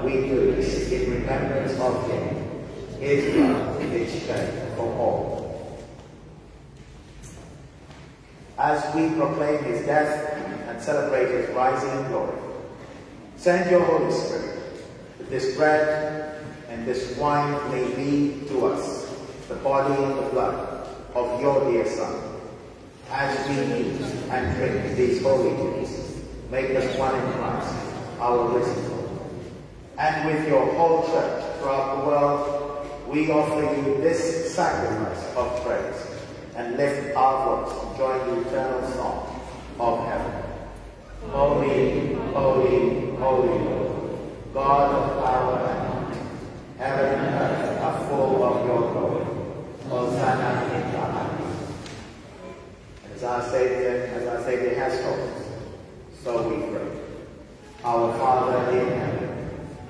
We do this in remembrance of him. His blood is shed for all. As we proclaim his death and celebrate his rising in glory, send your Holy Spirit that this bread and this wine may be to us the body and the blood of your dear Son. As we eat and drink these holy things, make us one in Christ, our risen. And with your whole church throughout the world, we offer you this sacrifice of praise and lift our voice to join the eternal song of heaven. Holy, holy, holy Lord, God of power and might, heaven and earth are full of your glory. Hosanna in the highest. As our Savior, as our Savior has taught us, so we pray. Our Father in heaven,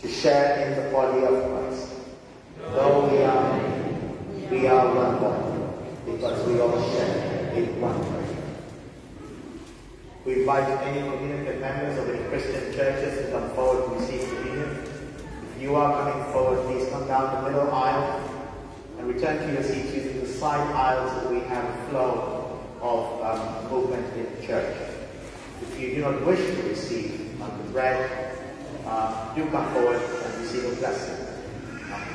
to share in the body of Christ. Though we are many, we are one body, because we all share in one body. We invite any communicant members of any Christian churches to come forward to receive communion. If you are coming forward, please come down the middle aisle and return to your seats using the side aisles that we have a flow of um, movement in the church. If you do not wish to receive um, the bread, uh, do come forward and receive a blessing.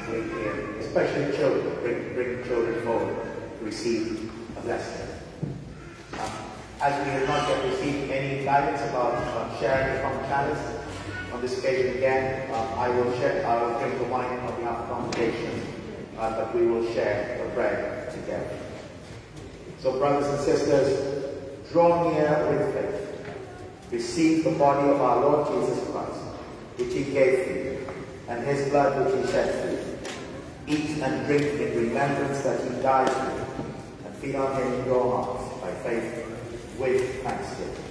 Bring here, especially children, bring, bring children forward to receive a blessing. Um, as we have not yet received any guidance about uh, sharing the common chalice, on this occasion again, uh, I will share, I will drink the wine on behalf of the congregation, uh, but we will share the bread together. So brothers and sisters, draw near with faith. Receive the body of our Lord Jesus Christ, which he gave you, and his blood which he shed for you. Eat and drink in remembrance that he died for you, and feed on him in your hearts by faith with thanksgiving.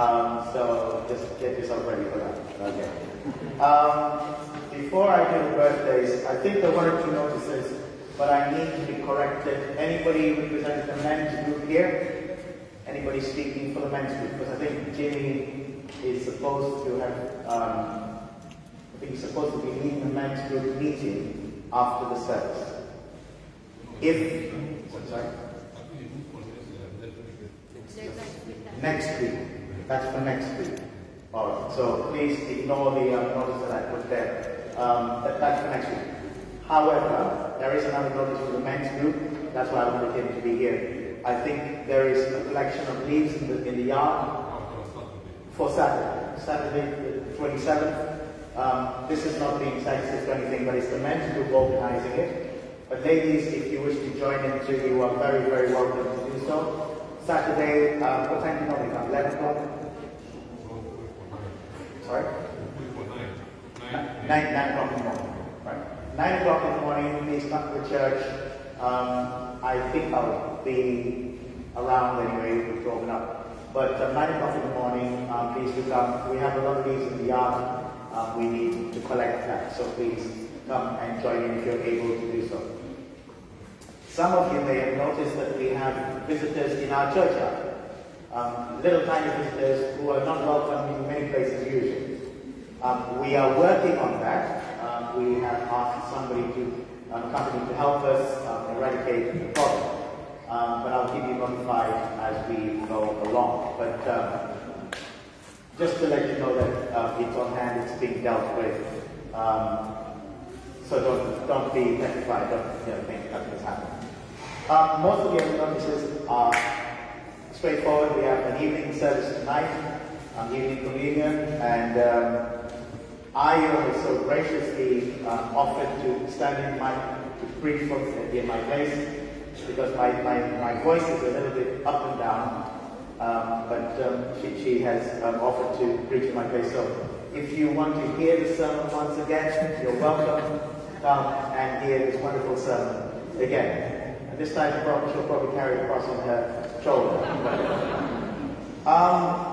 Um, so just get yourself ready for that. Okay. Um, before I do birthdays, I think there were two notices, but I need to be corrected. Anybody representing the men's group here? Anybody speaking for the men's group? Because I think Jimmy is supposed to have, um, I think he's supposed to be leading the men's group meeting after the service. If, sorry? Next week. That's for next week. All right. So please ignore the uh, notice that I put there. Um, that, that's for next week. However, there is another notice for the men's group. That's why I wanted him to be here. I think there is a collection of leaves in the, in the yard for Saturday, Saturday the 27th. Um, this is not being sexist or anything, but it's the men's group organizing it. But ladies, if you wish to join in too, you are very, very welcome to do so. Saturday, uh, what time do you normally come? 11 o'clock? Sorry? Nine, o'clock in the morning. Right. Nine o'clock in the morning, please come to the church. Um, I think I'll be around anyway to open up. But uh, nine o'clock in the morning, um, please do come. We have a lot of leaves in the yard. Um, we need to collect that, so please come and join in if you're able to do so. Some of you may have noticed that we have visitors in our churchyard. Um, little tiny visitors who are not welcome in many places usually. Um, we are working on that. Um, we have asked somebody to, um, company to help us um, eradicate the problem. Um, but I'll keep you notified as we go along. But um, just to let you know that um, it's on hand, it's being dealt with. So don't, don't be petrified, don't you know, think nothing's happening. Most of the other notices are straightforward. We have an evening service tonight, um, evening communion, and um, I was so graciously um, offered to stand in my, to preach from, in my place, because my, my, my voice is a little bit up and down. Um, but um, she, she has um, offered to preach in my place. So if you want to hear the sermon once again, you're welcome come and hear this wonderful sermon again. And this time she'll probably, carry the cross on her shoulder. um,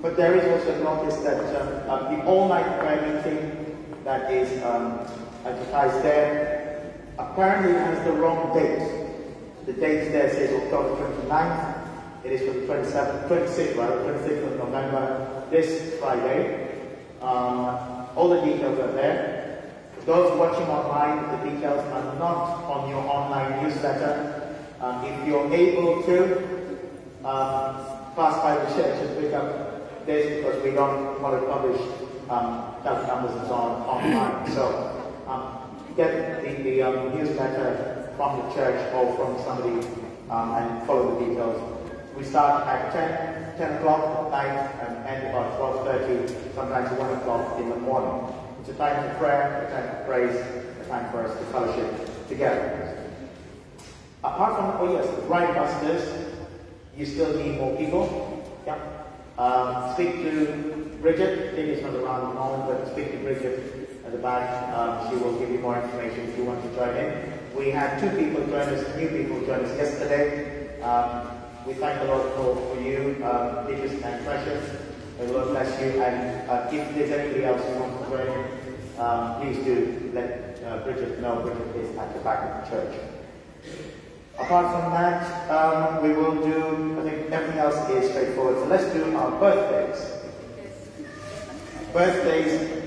but there is also notice that um, um, the all-night prayer meeting that is um, advertised there apparently has the wrong date. The date there says October 29th. It is for the 27th, 26th, rather, 26th of November, this Friday. Um, all the details are there. Those watching online, the details are not on your online newsletter. Um, if you're able to, um, pass by the church and pick up this because we don't want to publish um, that numbers and so on online. So um, get the, the um, newsletter from the church or from somebody um, and follow the details. We start at 10, 10 o'clock at night and end about 12.30, sometimes 1 o'clock in the morning. It's a time for prayer, a time for praise, a time for us to fellowship together. Apart from, oh yes, bride busters, you still need more people. Yeah. Um, speak to Bridget. Lily's not around at the moment, but speak to Bridget at the back. Um, she will give you more information if you want to join in. We had two people join us, new people join us yesterday. Um, we thank the Lord for, for you, um, Beatrice and Precious. May the Lord bless you. And uh, if there's anybody else who wants to join in, um, please do let uh, Bridget know. Bridget is at the back of the church. Apart from that, um, we will do, I think everything else is straightforward. So let's do our birthdays. Birthdays,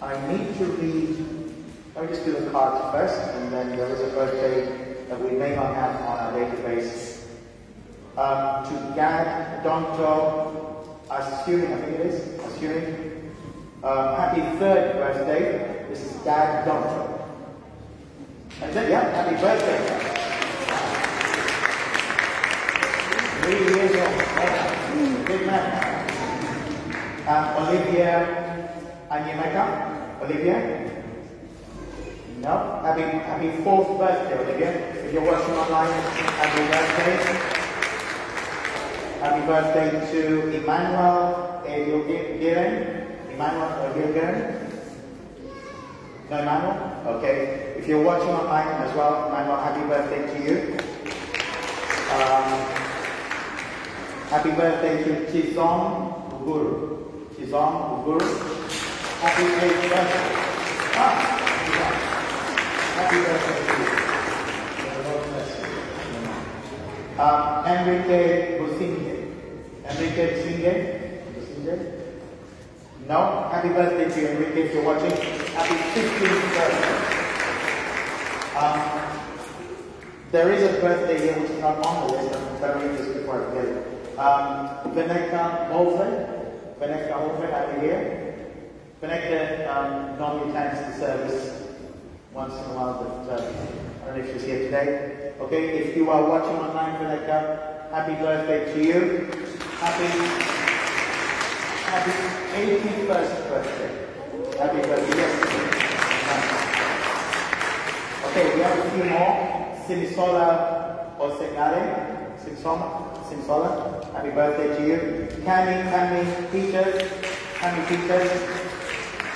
I need to read, let me just do the cards first, and then there is a birthday that we may not have on our database. Um, to Gad Donto Assuming, I think it is, Assuming. Um, happy third birthday. This is Gad Donto. And then, yeah, happy birthday. Three years old. Yeah. Big man. Um, Olivia Anyemeka? Olivia? No? Happy, happy fourth birthday, Olivia. If you're watching online, happy birthday. Happy birthday to Emmanuel Edilgiren. Emmanuel Edilgiren. No, Emmanuel? Okay. If you're watching online as well, Emmanuel, happy birthday to you. Um, happy birthday to Chizong Uguru. Chizong Uguru. Happy birthday. Ah. Happy birthday to you. Um, Enrique Businge. Enrique Businge? Businge? No? Happy birthday to you, Enrique, if you're watching. Happy 15th birthday. Um, there is a birthday here which is not on the list. I'm interested before I forget it. Um, Vanessa Holford. Vanessa Holford, are you here? Vanessa um, normally the service once in a while, but uh, I don't know if she's here today. Okay, if you are watching online, Vanessa, happy birthday to you. Happy, happy 81st birthday. Happy birthday. Yes. Okay, we have a few more. Simisola Osegale. Simsoma. Simsola. Happy birthday to you. Cami, Cami Peters. Cami Peters.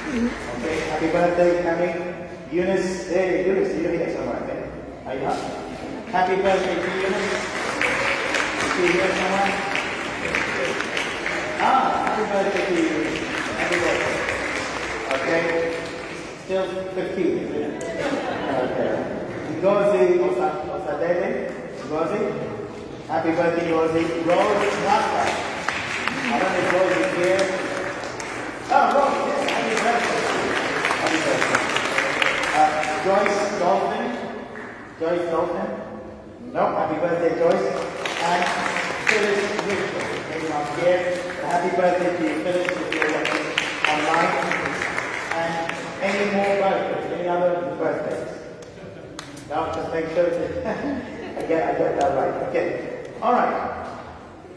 Okay, happy birthday, Cami. Eunice, hey, Eunice, you're here somewhere, okay? Are you not? Happy birthday to Eunice. Is she here somewhere? Ah, happy birthday to you. Happy birthday. Okay. Still 15, isn't it? Okay. Ngozi Osa- Osadele. I don't know if Rose is here. Oh, Rose, yes, happy birthday. Happy birthday. Uh, Joyce Dolphin. Joyce Dolphin. No, happy birthday, Joyce. And Phyllis Mitchell. Maybe not here. Happy birthday to you, Phyllis, if you're watching online. And any more birthdays? Any other birthdays? No, just make sure that I get I get that right. Okay. All right.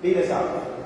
Lead us out.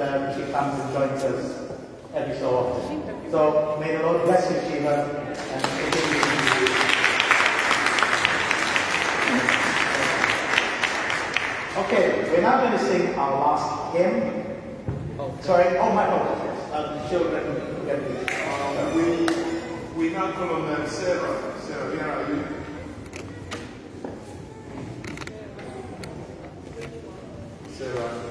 Um, she comes and joins us every so often. So may the Lord bless you, Shiva, and continue to you. Okay, we're now going to sing our last hymn. Oh, Sorry, oh my apologies. Um, children. Um, we, we now call on um, Sarah. Sarah, where are you? Sarah.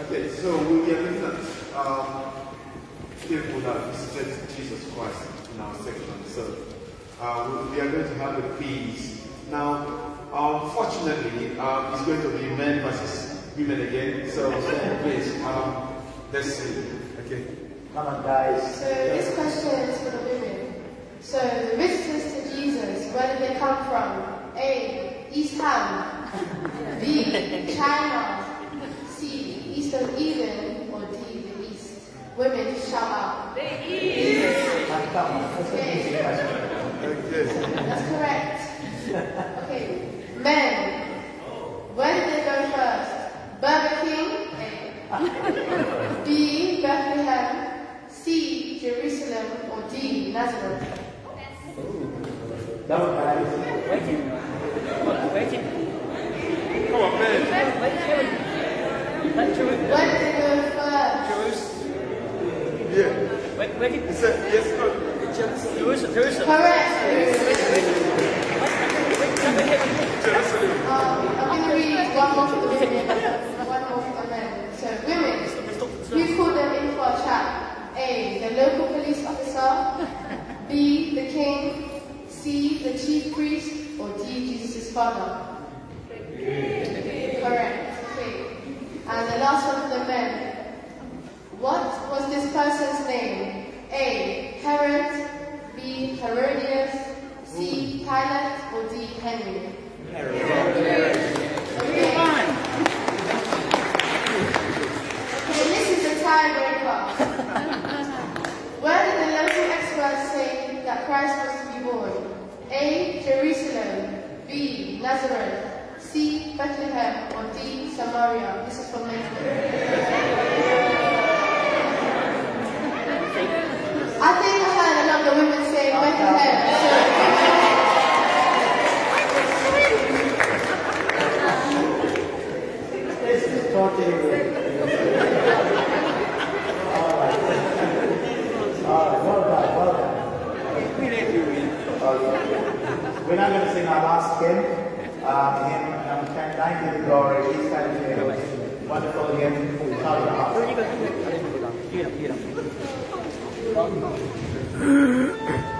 Okay, so we are looking at um, people that visited Jesus Christ in our section. So uh, we we are going to have a quiz. Now, unfortunately, um, it's going to be men versus women again. So, so please, um, let's see. Okay. Come on, guys. So this question is for the women. So the visitors to Jesus, where did they come from? A. East Ham. B. China. C. East of Eden. Or D. The East. Women, shout out. Come, come. That's an easy question. Okay. That's correct. Okay. Men, where did they go first? Burger King. A. B. Bethlehem. C. Jerusalem. Or Nazareth. Come on, guys. Come on, man. Where did they go first? Yeah. He said, yes, no. Correct. Um, I'm going to read one more for the women, one more for the men. So, women, who called them in for a chat? A. The local police officer. B. The king. C. The chief priest. Or D. Jesus' father. Correct. Okay. And the last one for the men. What was this person's name? A. Herod, B. Herodias, C. Pilate, or D. Henry? Okay. Okay, this is a tiebreaker. Where did the local experts say that Christ was to be born? A. Jerusalem, B. Nazareth, C. Bethlehem, or D. Samaria? This is from for I think I heard a lot of the women say Bethlehem. This is totally weird. All right. All right, well done, well done. We're not going to sing our last hymn. Um, hymn number 10, 90 the glory. Please stand to him. Wonderful hymn. Shout it.